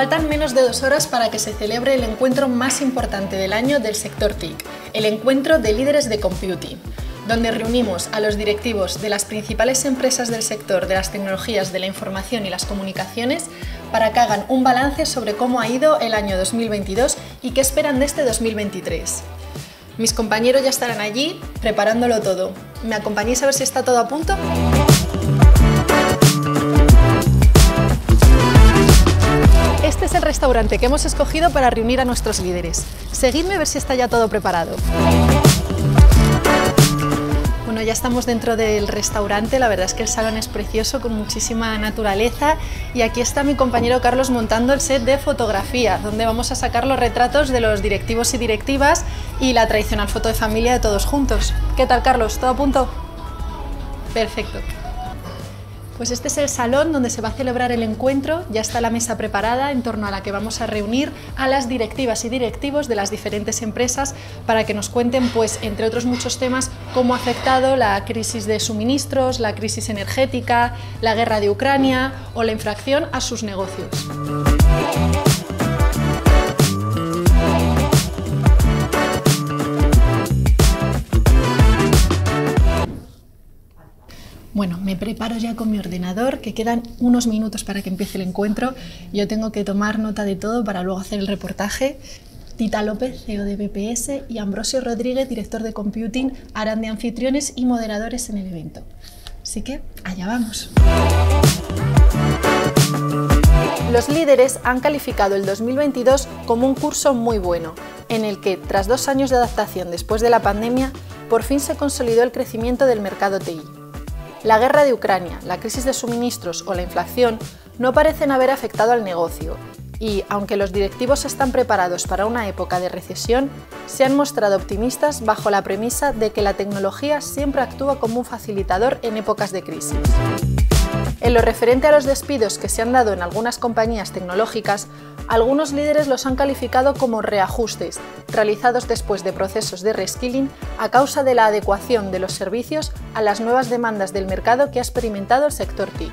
Faltan menos de dos horas para que se celebre el encuentro más importante del año del sector TIC, el encuentro de líderes de computing, donde reunimos a los directivos de las principales empresas del sector de las tecnologías de la información y las comunicaciones para que hagan un balance sobre cómo ha ido el año 2022 y qué esperan de este 2023. Mis compañeros ya estarán allí preparándolo todo. ¿Me acompañáis a ver si está todo a punto? Restaurante que hemos escogido para reunir a nuestros líderes. Seguidme a ver si está ya todo preparado. Bueno, ya estamos dentro del restaurante, la verdad es que el salón es precioso, con muchísima naturaleza y aquí está mi compañero Carlos montando el set de fotografía, donde vamos a sacar los retratos de los directivos y directivas y la tradicional foto de familia de todos juntos. ¿Qué tal Carlos? ¿Todo a punto? Perfecto. Pues este es el salón donde se va a celebrar el encuentro, ya está la mesa preparada en torno a la que vamos a reunir a las directivas y directivos de las diferentes empresas para que nos cuenten, pues, entre otros muchos temas, cómo ha afectado la crisis de suministros, la crisis energética, la guerra de Ucrania o la infracción a sus negocios. Bueno, me preparo ya con mi ordenador, que quedan unos minutos para que empiece el encuentro. Yo tengo que tomar nota de todo para luego hacer el reportaje. Tita López, CEO de BPS, y Ambrosio Rodríguez, director de Computing, harán de anfitriones y moderadores en el evento. Así que, allá vamos. Los líderes han calificado el 2022 como un curso muy bueno, en el que, tras dos años de adaptación después de la pandemia, por fin se consolidó el crecimiento del mercado TI. La guerra de Ucrania, la crisis de suministros o la inflación no parecen haber afectado al negocio y, aunque los directivos están preparados para una época de recesión, se han mostrado optimistas bajo la premisa de que la tecnología siempre actúa como un facilitador en épocas de crisis. En lo referente a los despidos que se han dado en algunas compañías tecnológicas, algunos líderes los han calificado como reajustes, realizados después de procesos de reskilling a causa de la adecuación de los servicios a las nuevas demandas del mercado que ha experimentado el sector TIC.